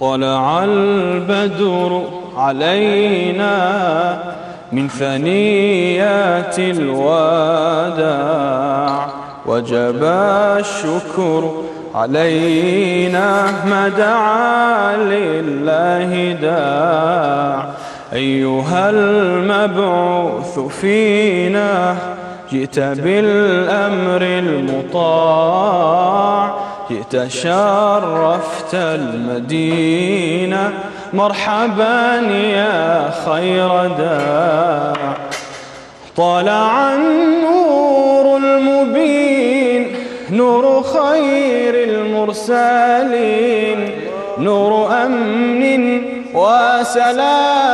طلع البدر علينا من ثنيات الوداع وجب الشكر علينا ما دعا لله داع. أيها المبعوث فينا جئت بالأمر المطاع. جئت شرفت المدينة. مرحبا يا خير داع. طلع النور المبين نور خير المرسلين. نور أمن وسلام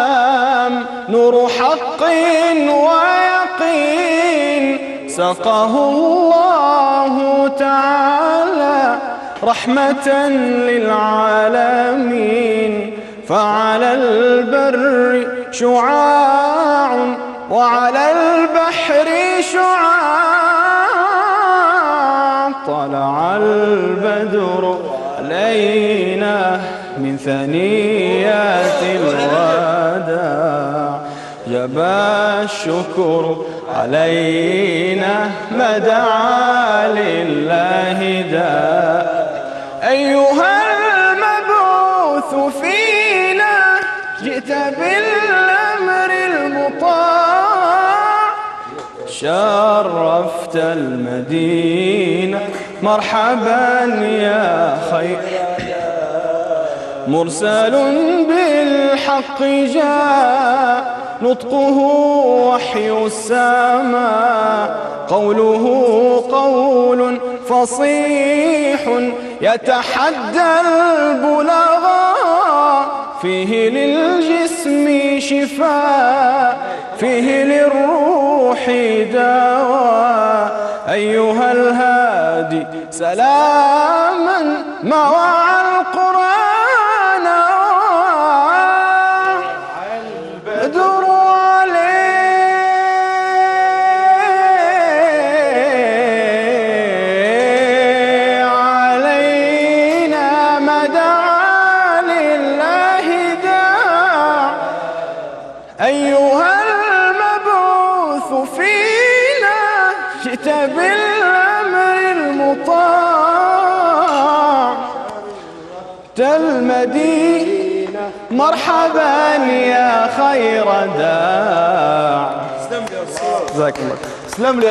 نور حق ويقين سقه الله تعالى رحمة للعالمين. فعلى البر شعاع وعلى البحر شعاع. طلع البدر علينا من ثنيات الوداع. جب الشكر علينا مدعى لله داع أيها المبعوث فينا جئت بالأمر المطاع. شرفت المدينة مرحبا يا خير. مرسل بالحق جاء. نطقه وحي السماء قوله قول فصيح يتحدى البلغاء فيه للجسم شفاء فيه للروح دواء. أيها الهادي سلاما ما وعى القرآن. أيها المبعوث فينا جئت بالأمر المطاع. المدينة مرحبا يا خير داع. تسلم لي